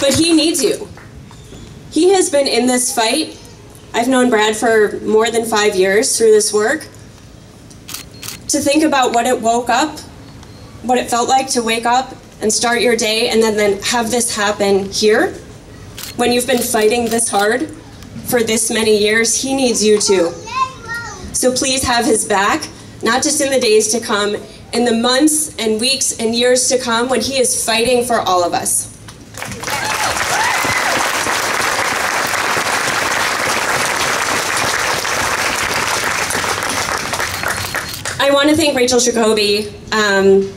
But he needs you. He has been in this fight. I've known Brad for more than five years through this work. To think about what it woke up, what it felt like to wake up and start your day and then, then have this happen here when you've been fighting this hard for this many years, he needs you too. So please have his back, not just in the days to come, in the months and weeks and years to come when he is fighting for all of us. Want to thank Rachel Jacoby. Um,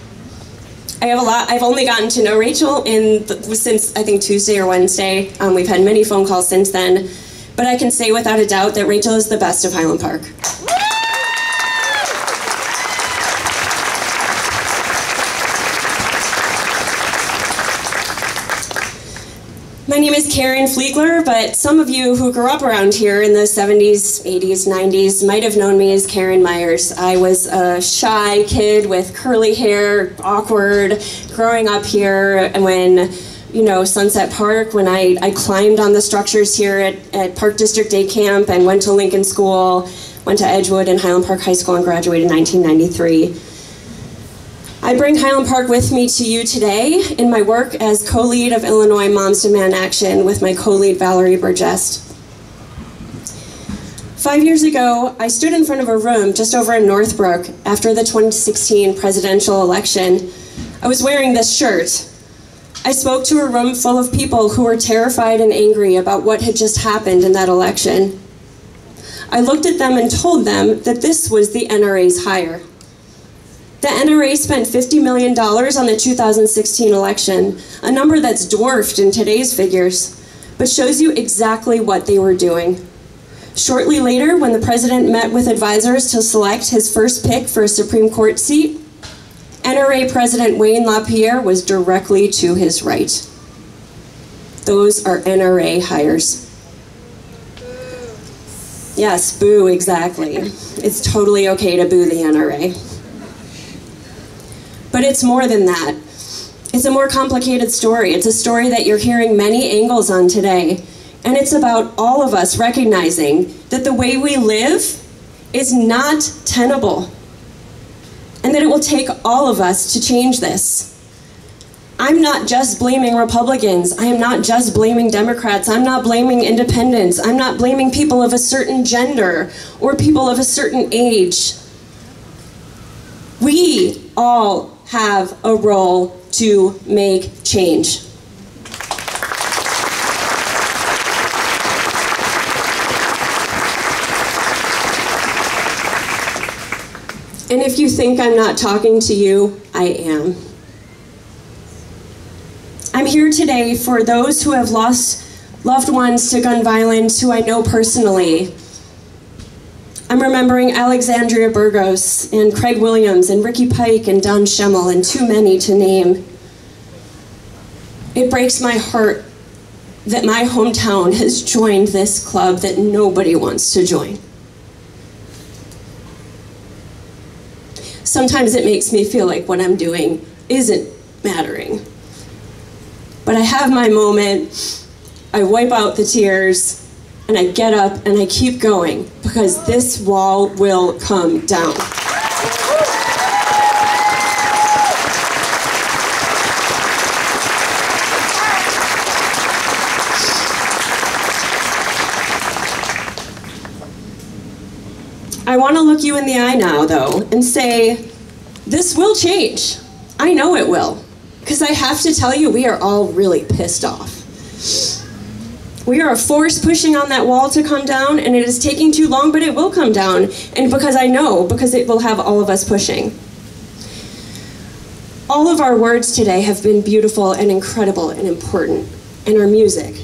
I have a lot. I've only gotten to know Rachel in the, since I think Tuesday or Wednesday. Um, we've had many phone calls since then, but I can say without a doubt that Rachel is the best of Highland Park. My name is Karen Fliegler, but some of you who grew up around here in the 70s, 80s, 90s might have known me as Karen Myers. I was a shy kid with curly hair, awkward, growing up here and when, you know, Sunset Park, when I, I climbed on the structures here at, at Park District Day Camp and went to Lincoln School, went to Edgewood and Highland Park High School and graduated in 1993. I bring Highland Park with me to you today in my work as co-lead of Illinois Moms Demand Action with my co-lead Valerie Burgess. Five years ago, I stood in front of a room just over in Northbrook after the 2016 presidential election. I was wearing this shirt. I spoke to a room full of people who were terrified and angry about what had just happened in that election. I looked at them and told them that this was the NRA's hire. The NRA spent $50 million on the 2016 election, a number that's dwarfed in today's figures, but shows you exactly what they were doing. Shortly later, when the president met with advisors to select his first pick for a Supreme Court seat, NRA President Wayne LaPierre was directly to his right. Those are NRA hires. Yes, boo, exactly. It's totally okay to boo the NRA. But it's more than that. It's a more complicated story. It's a story that you're hearing many angles on today. And it's about all of us recognizing that the way we live is not tenable. And that it will take all of us to change this. I'm not just blaming Republicans. I am not just blaming Democrats. I'm not blaming independents. I'm not blaming people of a certain gender or people of a certain age. We all have a role to make change. And if you think I'm not talking to you, I am. I'm here today for those who have lost loved ones to gun violence who I know personally, I'm remembering Alexandria Burgos and Craig Williams and Ricky Pike and Don Schemmel and too many to name. It breaks my heart that my hometown has joined this club that nobody wants to join. Sometimes it makes me feel like what I'm doing isn't mattering. But I have my moment, I wipe out the tears, and I get up and I keep going because this wall will come down. I want to look you in the eye now, though, and say, this will change. I know it will. Because I have to tell you, we are all really pissed off. We are a force pushing on that wall to come down, and it is taking too long, but it will come down. And because I know, because it will have all of us pushing. All of our words today have been beautiful and incredible and important, and our music.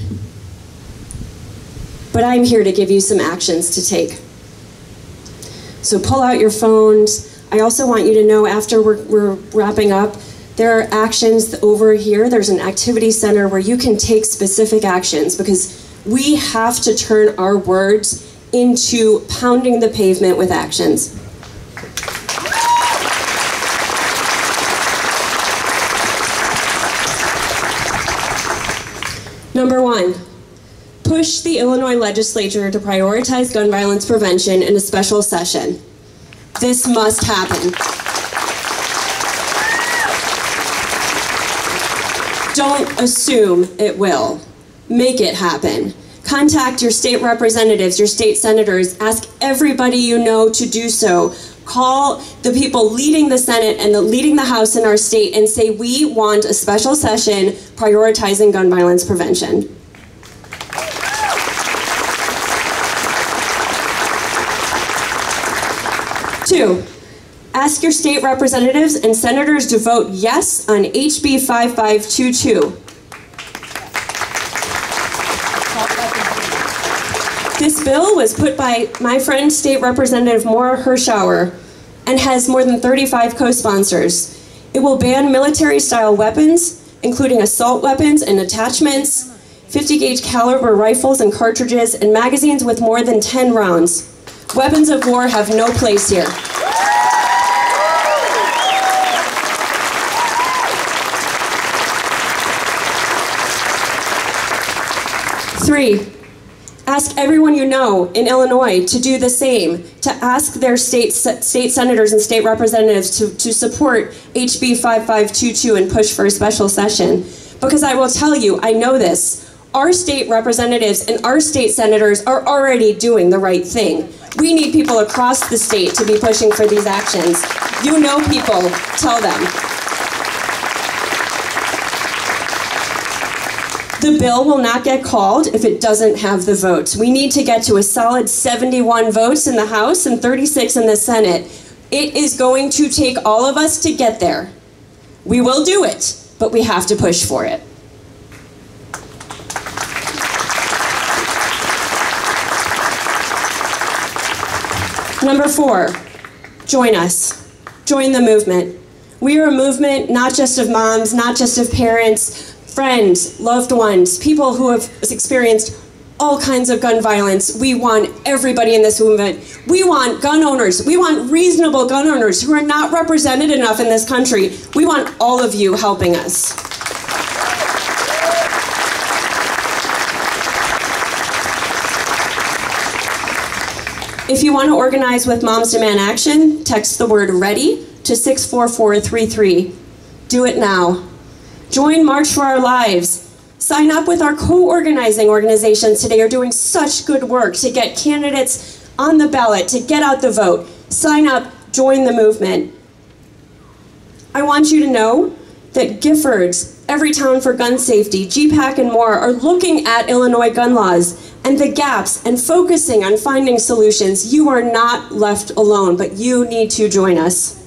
But I'm here to give you some actions to take. So pull out your phones. I also want you to know after we're, we're wrapping up, there are actions over here. There's an activity center where you can take specific actions because we have to turn our words into pounding the pavement with actions. Number one, push the Illinois legislature to prioritize gun violence prevention in a special session. This must happen. Don't assume it will. Make it happen. Contact your state representatives, your state senators. Ask everybody you know to do so. Call the people leading the Senate and the, leading the House in our state and say, we want a special session prioritizing gun violence prevention. Two, ask your state representatives and senators to vote yes on HB 5522. This bill was put by my friend State Representative Maura Hirschauer and has more than 35 co-sponsors. It will ban military-style weapons, including assault weapons and attachments, 50 gauge caliber rifles and cartridges, and magazines with more than 10 rounds. Weapons of war have no place here. Three, ask everyone you know in Illinois to do the same, to ask their state, state senators and state representatives to, to support HB 5522 and push for a special session. Because I will tell you, I know this, our state representatives and our state senators are already doing the right thing. We need people across the state to be pushing for these actions. You know people, tell them. The bill will not get called if it doesn't have the votes. We need to get to a solid 71 votes in the House and 36 in the Senate. It is going to take all of us to get there. We will do it, but we have to push for it. Number four, join us. Join the movement. We are a movement not just of moms, not just of parents, friends, loved ones, people who have experienced all kinds of gun violence. We want everybody in this movement. We want gun owners. We want reasonable gun owners who are not represented enough in this country. We want all of you helping us. If you want to organize with Moms Demand Action, text the word READY to 64433. Do it now. Join March for Our Lives. Sign up with our co-organizing organizations today are doing such good work to get candidates on the ballot, to get out the vote. Sign up, join the movement. I want you to know that Giffords, Everytown for Gun Safety, GPAC, and more are looking at Illinois gun laws and the gaps and focusing on finding solutions. You are not left alone, but you need to join us.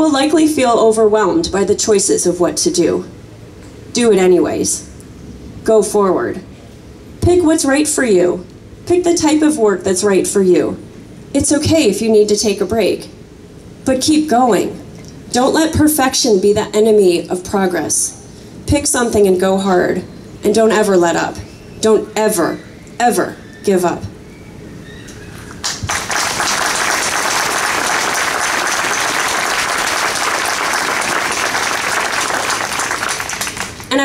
Will likely feel overwhelmed by the choices of what to do. Do it anyways. Go forward. Pick what's right for you. Pick the type of work that's right for you. It's okay if you need to take a break, but keep going. Don't let perfection be the enemy of progress. Pick something and go hard, and don't ever let up. Don't ever, ever give up.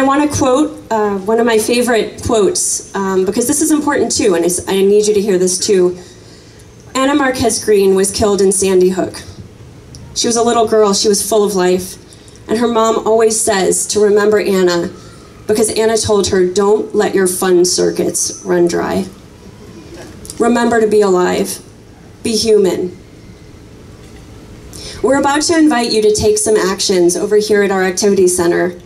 Want to quote uh, one of my favorite quotes, um, because this is important too, and I need you to hear this too. Ana Marquez-Greene was killed in Sandy Hook. She was a little girl, she was full of life. And her mom always says to remember Ana because Ana told her, don't let your fun circuits run dry. Remember to be alive, be human. We're about to invite you to take some actions over here at our activity center.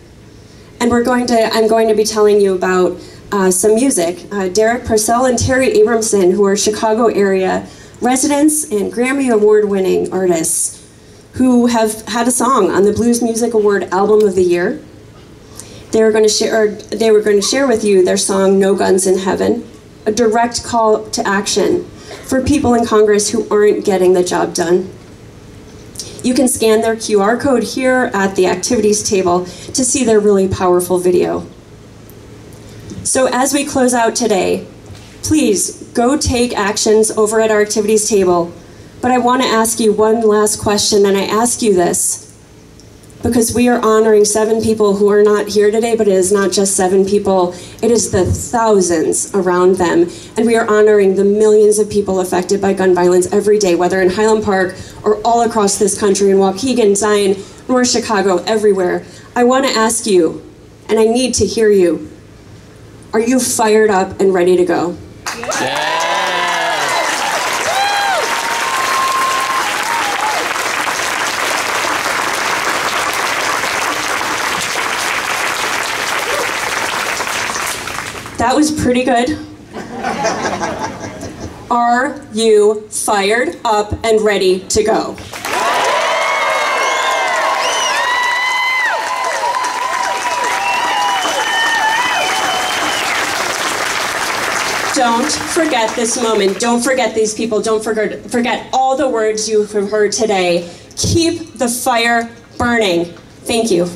And we're going to, I'm going to be telling you about uh, some music. Uh, Derek Purcell and Terry Abramson, who are Chicago area residents and Grammy Award winning artists who have had a song on the Blues Music Award Album of the Year. They were going to share. They were going to share with you their song "No Guns in Heaven," a direct call to action for people in Congress who aren't getting the job done. You can scan their QR code here at the activities table to see their really powerful video. So as we close out today, please go take actions over at our activities table But I want to ask you one last question, and I ask you this because we are honoring seven people who are not here today, but it is not just seven people, it is the thousands around them. And we are honoring the millions of people affected by gun violence every day, whether in Highland Park or all across this country, in Waukegan, Zion, North Chicago, everywhere. I want to ask you, and I need to hear you, are you fired up and ready to go? Yeah. That was pretty good. Are you fired up and ready to go? Don't forget this moment. Don't forget these people. Don't forget, forget all the words you have heard today. Keep the fire burning. Thank you.